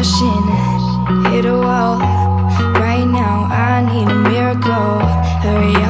crashing, hit a wall. Right now, I need a miracle. Hurry up.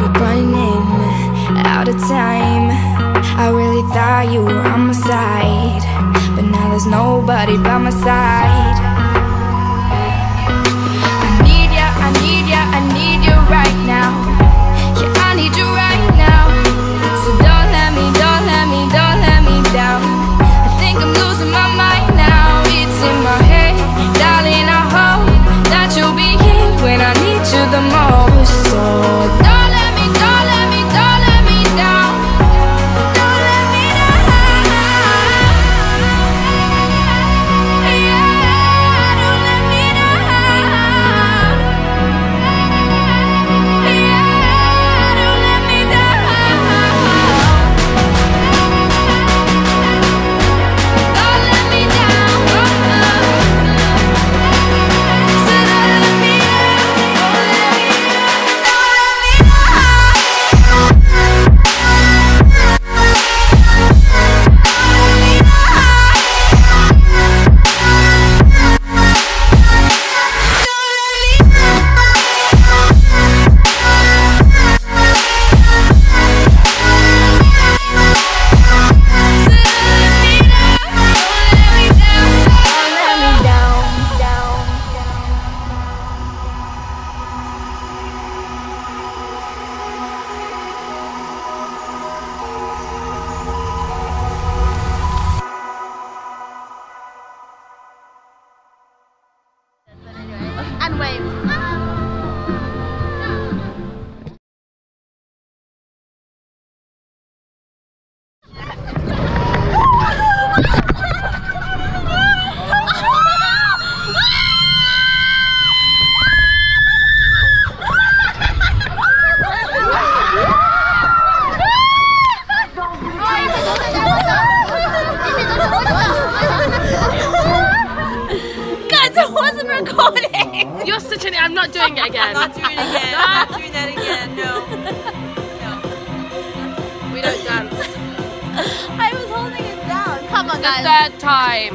We're running out of time. I really thought you were on my side, but now there's nobody by my side. I need ya, I need ya, I need you right now. And wave. You're such an. I'm not doing it again. Not doing it again. Not doing that again. No. We don't dance. I was holding it down. Come on, The guys. third time.